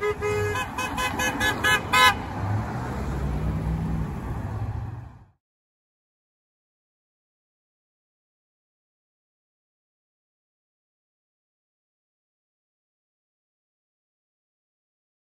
beep, beep, beep.